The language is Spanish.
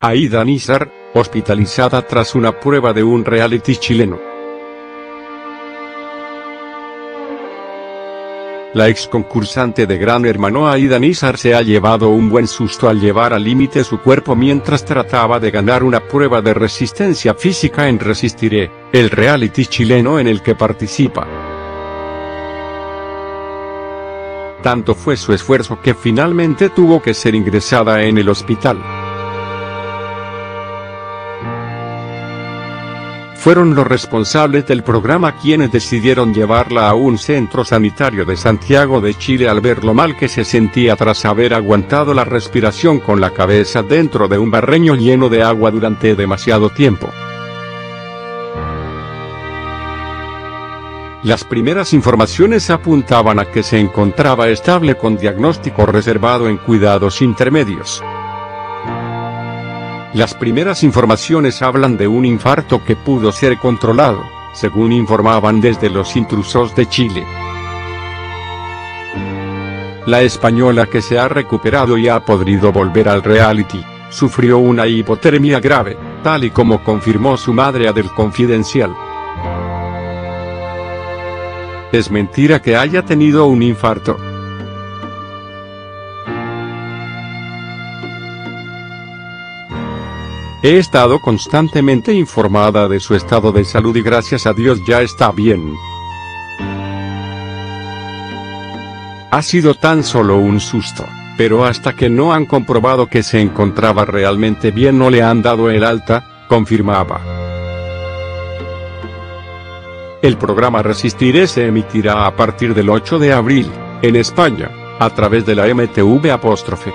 Aida Nizar, hospitalizada tras una prueba de un reality chileno. La ex concursante de Gran Hermano Aida Nizar se ha llevado un buen susto al llevar al límite su cuerpo mientras trataba de ganar una prueba de resistencia física en Resistiré, el reality chileno en el que participa. Tanto fue su esfuerzo que finalmente tuvo que ser ingresada en el hospital. Fueron los responsables del programa quienes decidieron llevarla a un centro sanitario de Santiago de Chile al ver lo mal que se sentía tras haber aguantado la respiración con la cabeza dentro de un barreño lleno de agua durante demasiado tiempo. Las primeras informaciones apuntaban a que se encontraba estable con diagnóstico reservado en cuidados intermedios. Las primeras informaciones hablan de un infarto que pudo ser controlado, según informaban desde los intrusos de Chile. La española que se ha recuperado y ha podido volver al reality, sufrió una hipotermia grave, tal y como confirmó su madre a del Confidencial. Es mentira que haya tenido un infarto. He estado constantemente informada de su estado de salud y gracias a Dios ya está bien. Ha sido tan solo un susto, pero hasta que no han comprobado que se encontraba realmente bien no le han dado el alta, confirmaba. El programa Resistiré se emitirá a partir del 8 de abril, en España, a través de la MTV apóstrofe.